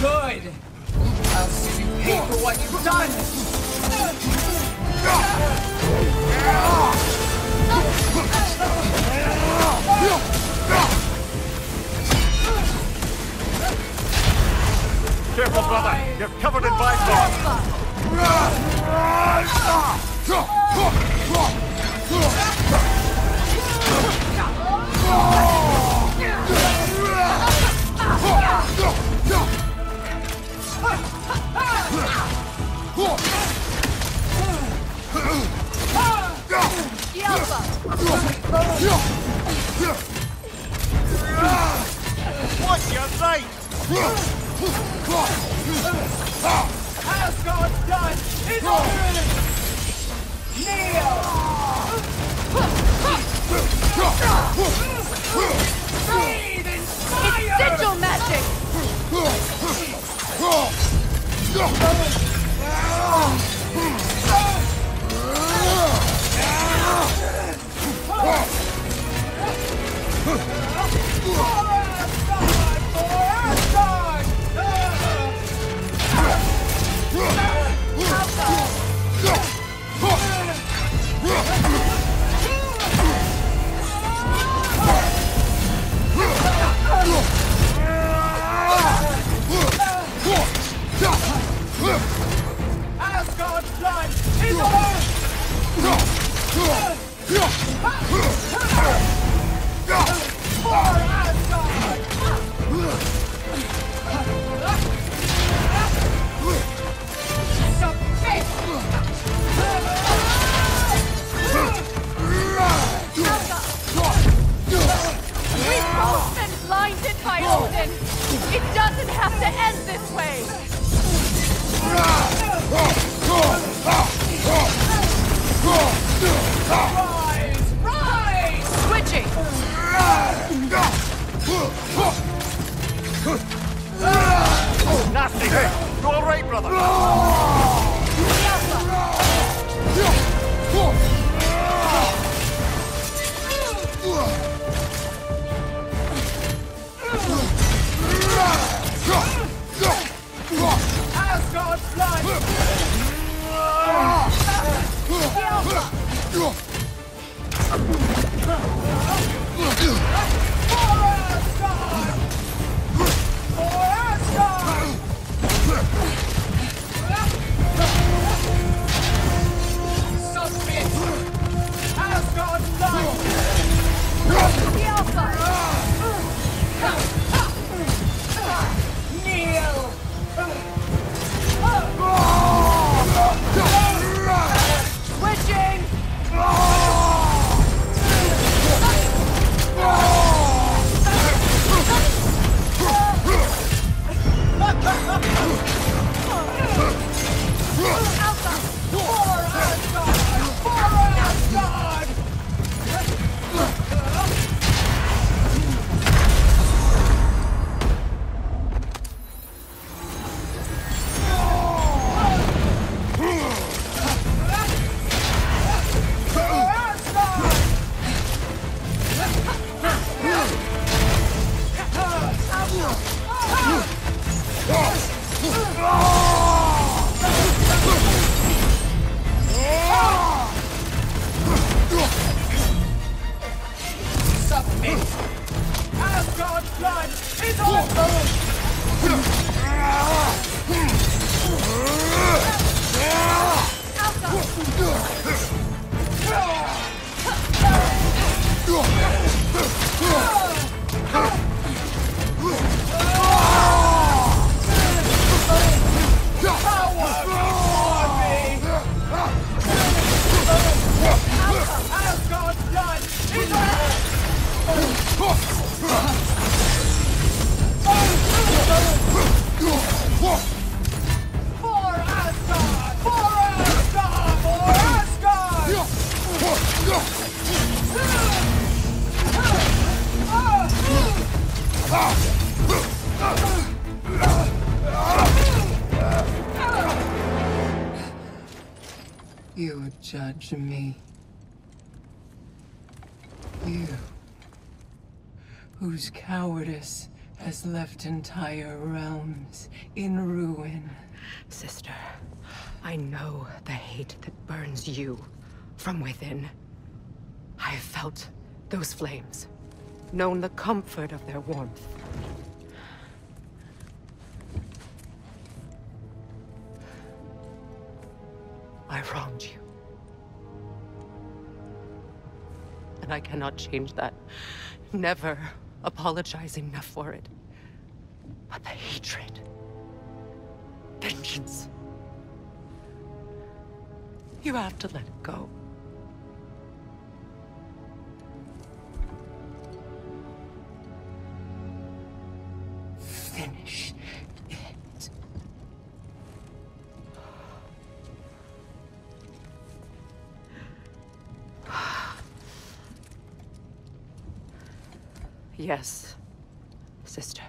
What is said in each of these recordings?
Good. I'll see you pay for what you've done. Careful, brother. You're covered in Bifrost. Your. Asgard's done. It's over. Breathe in fire. Sigil Odin! It doesn't have to end this way! Rise! Rise! Switching! Nasty. You all right, brother? Blood is Asgard's You judge me. You, whose cowardice has left entire realms in ruin. Sister, I know the hate that burns you from within. I have felt those flames, known the comfort of their warmth. I wronged you. And I cannot change that. Never apologize enough for it. But the hatred... Vengeance... You have to let it go. Finish it. Yes, sister.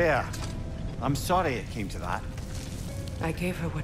Freya, I'm sorry it came to that. I gave her what